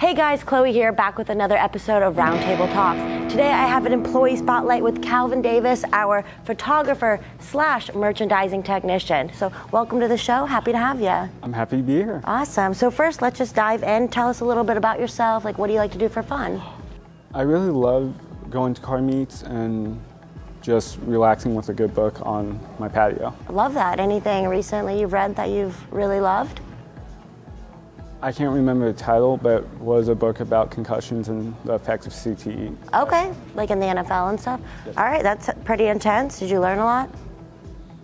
Hey guys, Chloe here, back with another episode of Roundtable Talks. Today I have an employee spotlight with Kalvin Davis, our photographer slash merchandising technician. So welcome to the show. Happy to have you. I'm happy to be here. Awesome. So first, let's just dive in. Tell us a little bit about yourself. Like, what do you like to do for fun? I really love going to car meets and just relaxing with a good book on my patio. Love that. Anything recently you've read that you've really loved? I can't remember the title, but it was a book about concussions and the effects of CTE. Okay, like in the NFL and stuff. All right, that's pretty intense. Did you learn a lot?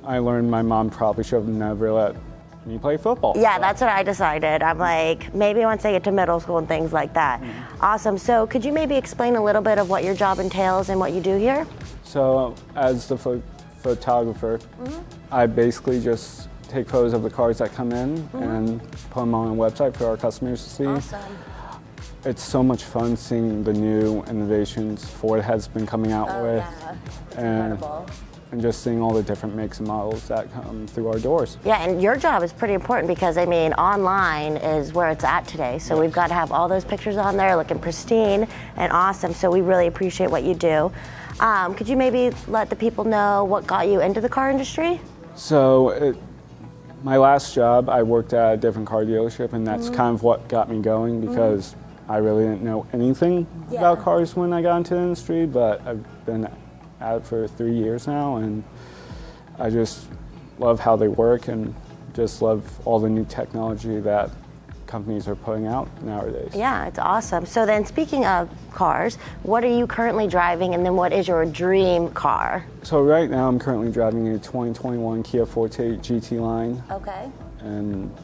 I learned my mom probably should have never let me play football. Yeah, that's what I decided. I'm like, maybe once I get to middle school and things like that. Mm-hmm. Awesome. So, could you maybe explain a little bit of what your job entails and what you do here? So, as the pho- photographer, mm-hmm. I basically just take photos of the cars that come in and put them on a website for our customers to see. Awesome. It's so much fun seeing the new innovations Ford has been coming out Oh, with, yeah. And incredible. and just seeing all the different makes and models that come through our doors. Yeah, and your job is pretty important because I mean, online is where it's at today. So we've got to have all those pictures on there looking pristine and awesome. So we really appreciate what you do. Um, could you maybe let the people know what got you into the car industry? So, it, my last job, I worked at a different car dealership, and that's mm-hmm. kind of what got me going mm-hmm. because I really didn't know anything Yeah. about cars when I got into the industry. But I've been at it for three years now, and I just love how they work and just love all the new technology that companies are putting out nowadays. Yeah, it's awesome. So then, speaking of cars, what are you currently driving, and then what is your dream car? So right now, I'm currently driving a 2021 Kia Forte GT line. Okay. and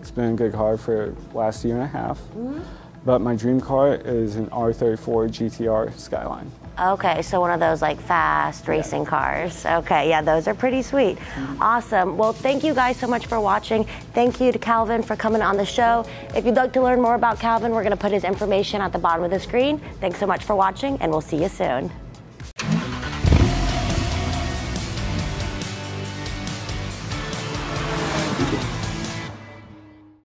it's been a good car for last year and a half. Mm-hmm. But my dream car is an R34 GTR Skyline. Okay, so one of those like fast racing cars. Okay, yeah, those are pretty sweet. Mm-hmm. Awesome. Well, thank you guys so much for watching. Thank you to Kalvin for coming on the show. If you'd like to learn more about Kalvin, we're going to put his information at the bottom of the screen. Thanks so much for watching, and we'll see you soon.